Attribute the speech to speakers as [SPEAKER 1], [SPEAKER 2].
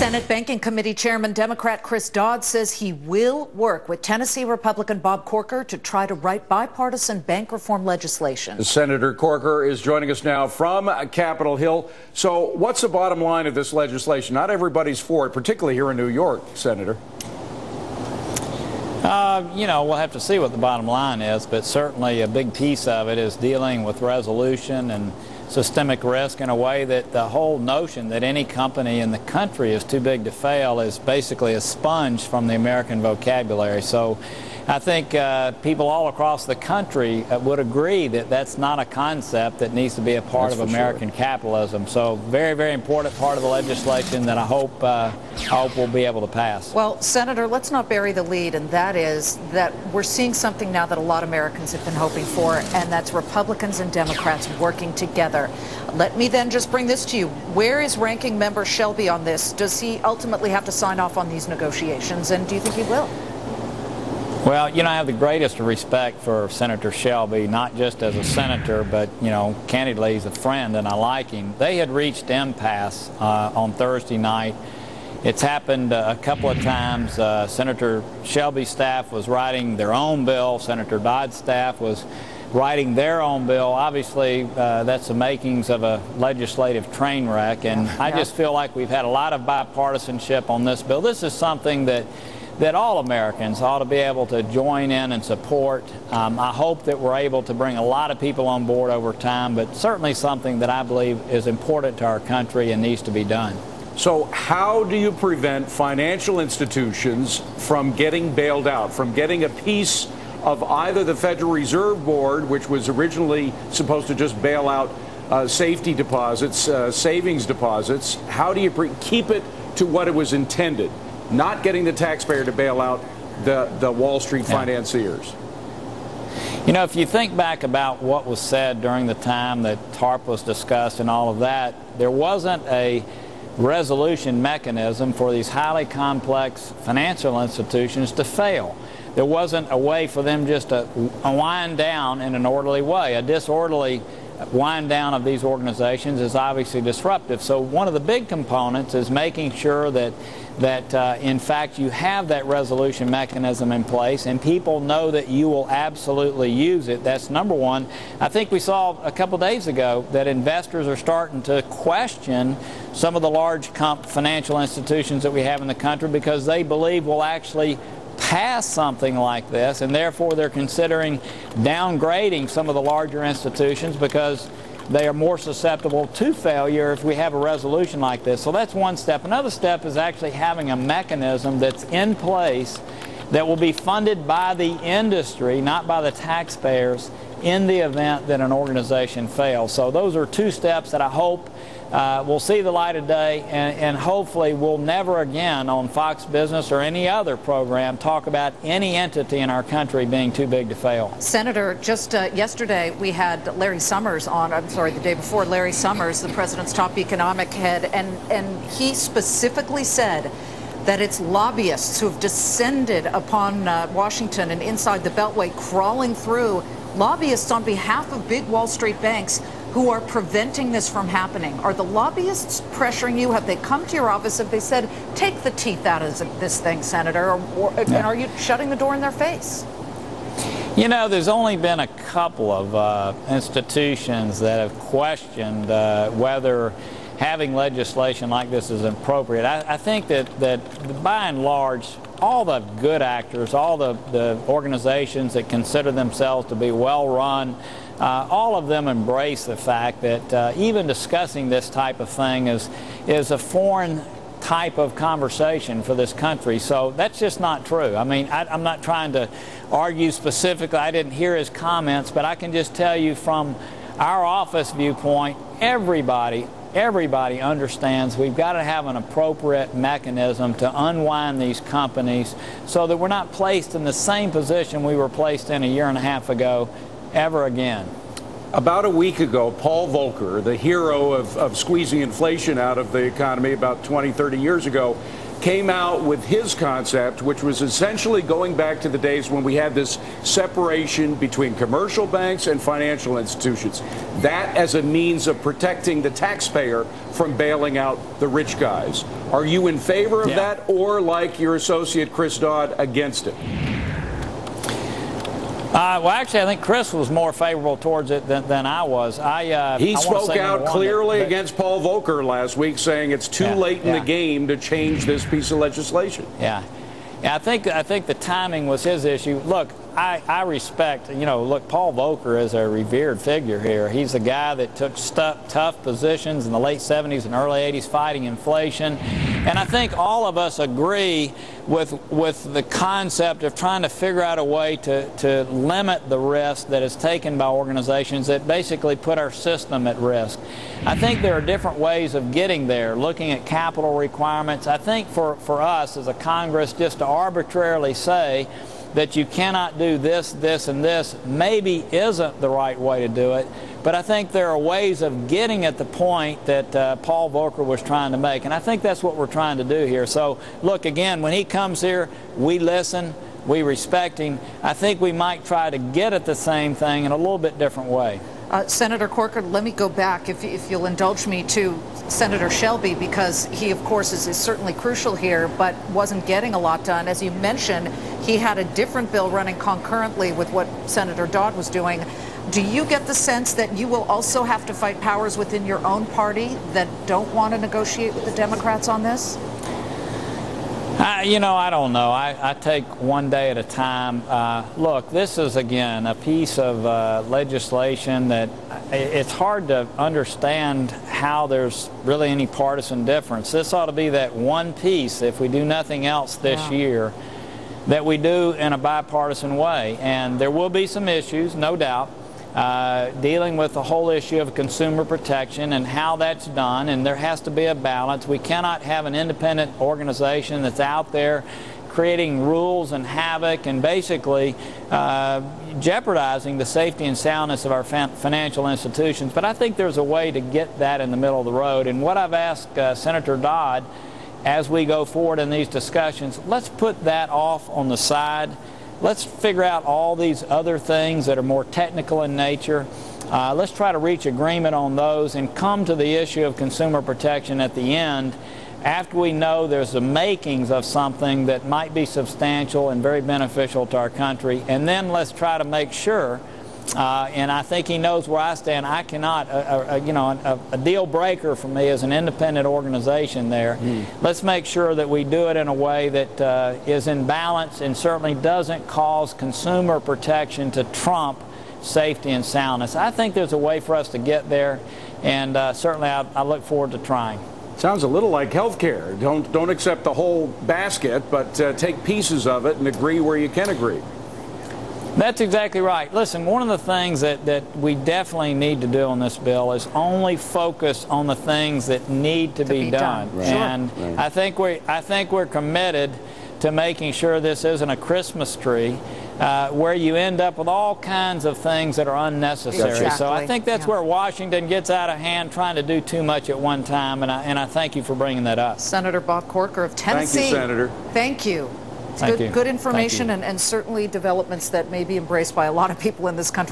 [SPEAKER 1] Senate Banking Committee Chairman Democrat Chris Dodd says he will work with Tennessee Republican Bob Corker to try to write bipartisan bank reform legislation.
[SPEAKER 2] Senator Corker is joining us now from Capitol Hill. So, what's the bottom line of this legislation? Not everybody's for it, particularly here in New York, Senator.
[SPEAKER 3] Uh, you know, we'll have to see what the bottom line is, but certainly a big piece of it is dealing with resolution and systemic risk in a way that the whole notion that any company in the country is too big to fail is basically a sponge from the American vocabulary. So I think uh, people all across the country uh, would agree that that's not a concept that needs to be a part that's of American sure. capitalism. So very, very important part of the legislation that I hope uh, I hope we'll be able to pass.
[SPEAKER 1] Well, Senator, let's not bury the lead, and that is that we're seeing something now that a lot of Americans have been hoping for, and that's Republicans and Democrats working together. Let me then just bring this to you. Where is Ranking Member Shelby on this? Does he ultimately have to sign off on these negotiations, and do you think he will?
[SPEAKER 3] Well, you know, I have the greatest respect for Senator Shelby, not just as a senator, but, you know, candidly as a friend, and I like him. They had reached impasse uh, on Thursday night. It's happened uh, a couple of times. Uh, Senator Shelby's staff was writing their own bill. Senator Dodd's staff was writing their own bill. Obviously, uh, that's the makings of a legislative train wreck, and I just feel like we've had a lot of bipartisanship on this bill. This is something that that all Americans ought to be able to join in and support. Um, I hope that we're able to bring a lot of people on board over time, but certainly something that I believe is important to our country and needs to be done.
[SPEAKER 2] So, how do you prevent financial institutions from getting bailed out, from getting a piece of either the Federal Reserve Board, which was originally supposed to just bail out uh, safety deposits, uh, savings deposits? How do you keep it to what it was intended? Not getting the taxpayer to bail out the, the Wall Street yeah. financiers.
[SPEAKER 3] You know, if you think back about what was said during the time that TARP was discussed and all of that, there wasn't a resolution mechanism for these highly complex financial institutions to fail. There wasn't a way for them just to wind down in an orderly way. A disorderly wind down of these organizations is obviously disruptive. So one of the big components is making sure that that uh, in fact you have that resolution mechanism in place and people know that you will absolutely use it. That's number one. I think we saw a couple days ago that investors are starting to question some of the large comp financial institutions that we have in the country because they believe will actually pass something like this and therefore they're considering downgrading some of the larger institutions because they are more susceptible to failure if we have a resolution like this. So that's one step. Another step is actually having a mechanism that's in place that will be funded by the industry, not by the taxpayers, in the event that an organization fails. So those are two steps that I hope uh, will see the light of day and, and, hopefully we'll never again on Fox Business or any other program talk about any entity in our country being too big to fail.
[SPEAKER 1] Senator, just uh, yesterday we had Larry Summers on, I'm sorry, the day before, Larry Summers, the president's top economic head, and, and he specifically said that it's lobbyists who have descended upon uh, Washington and inside the Beltway, crawling through, lobbyists on behalf of big Wall Street banks who are preventing this from happening? Are the lobbyists pressuring you? Have they come to your office? Have they said, take the teeth out of this thing, Senator? Or, or yeah. And are you shutting the door in their face?
[SPEAKER 3] You know, there's only been a couple of uh, institutions that have questioned uh, whether having legislation like this is appropriate. I, I, think that, that by and large, all the good actors, all the, the organizations that consider themselves to be well run, uh, all of them embrace the fact that uh, even discussing this type of thing is, is a foreign type of conversation for this country. So that's just not true. I mean, I, am not trying to argue specifically. I didn't hear his comments, but I can just tell you from our office viewpoint, everybody, everybody understands we've got to have an appropriate mechanism to unwind these companies so that we're not placed in the same position we were placed in a year and a half ago ever again.
[SPEAKER 2] About a week ago, Paul Volcker, the hero of, of squeezing inflation out of the economy about 20, 30 years ago, came out with his concept, which was essentially going back to the days when we had this separation between commercial banks and financial institutions. That as a means of protecting the taxpayer from bailing out the rich guys. Are you in favor of
[SPEAKER 3] Yeah.
[SPEAKER 2] that or, like your associate Chris Dodd, against it?
[SPEAKER 3] Uh, well, actually, I think Chris was more favorable towards it than, than I was. I uh,
[SPEAKER 2] He
[SPEAKER 3] I
[SPEAKER 2] spoke out clearly
[SPEAKER 3] that-
[SPEAKER 2] against Paul Volcker last week, saying it's too
[SPEAKER 3] Yeah,
[SPEAKER 2] late in
[SPEAKER 3] yeah.
[SPEAKER 2] the game to change this piece of legislation.
[SPEAKER 3] Yeah. Yeah, I think I think the timing was his issue. Look, I, I respect, you know, look, Paul Volcker is a revered figure here. He's a guy that took stu- tough positions in the late 70s and early 80s fighting inflation. And I think all of us agree with with the concept of trying to figure out a way to, to limit the risk that is taken by organizations that basically put our system at risk. I think there are different ways of getting there, looking at capital requirements. I think for, for us as a Congress just to arbitrarily say that you cannot do this, this, and this maybe isn't the right way to do it. But I think there are ways of getting at the point that uh, Paul Volcker was trying to make. And I think that's what we're trying to do here. So, look, again, when he comes here, we listen, we respect him. I think we might try to get at the same thing in a little bit different way.
[SPEAKER 1] Uh, Senator Corker, let me go back, if, if you'll indulge me, to Senator Shelby, because he, of course, is, is certainly crucial here, but wasn't getting a lot done. As you mentioned, he had a different bill running concurrently with what Senator Dodd was doing. Do you get the sense that you will also have to fight powers within your own party that don't want to negotiate with the Democrats on this?
[SPEAKER 3] I, you know, I don't know. I, I take one day at a time. Uh, look, this is again a piece of uh, legislation that it's hard to understand how there's really any partisan difference. This ought to be that one piece, if we do nothing else this
[SPEAKER 1] Wow.
[SPEAKER 3] year, that we do in a bipartisan way. And there will be some issues, no doubt. Uh, dealing with the whole issue of consumer protection and how that's done, and there has to be a balance. We cannot have an independent organization that's out there creating rules and havoc and basically uh, jeopardizing the safety and soundness of our fin- financial institutions. But I think there's a way to get that in the middle of the road. And what I've asked uh, Senator Dodd as we go forward in these discussions, let's put that off on the side. Let's figure out all these other things that are more technical in nature. Uh, let's try to reach agreement on those and come to the issue of consumer protection at the end after we know there's the makings of something that might be substantial and very beneficial to our country. And then let's try to make sure uh, and I think he knows where I stand. I cannot, uh, uh, you know, a, a deal breaker for me is an independent organization there. Let's make sure that we do it in a way that uh, is in balance and certainly doesn't cause consumer protection to trump safety and soundness. I think there's a way for us to get there, and uh, certainly I, I look forward to trying.
[SPEAKER 2] Sounds a little like health care. Don't, don't accept the whole basket, but uh, take pieces of it and agree where you can agree.
[SPEAKER 3] That's exactly right. Listen, one of the things that, that we definitely need to do on this bill is only focus on the things that need to, be,
[SPEAKER 1] be
[SPEAKER 3] done.
[SPEAKER 1] done. Right. Sure.
[SPEAKER 3] And I think we I think we're committed to making sure this isn't a Christmas tree uh, where you end up with all kinds of things that are unnecessary. Exactly. So I think that's
[SPEAKER 1] Yeah.
[SPEAKER 3] where Washington gets out of hand trying to do too much at one time, and I, and I thank you for bringing that up.
[SPEAKER 1] Senator Bob Corker of Tennessee.
[SPEAKER 2] Thank you,
[SPEAKER 1] Tennessee.
[SPEAKER 2] Senator.
[SPEAKER 1] Thank you.
[SPEAKER 3] Thank
[SPEAKER 1] good,
[SPEAKER 3] you.
[SPEAKER 1] good information and, and certainly developments that may be embraced by a lot of people in this country.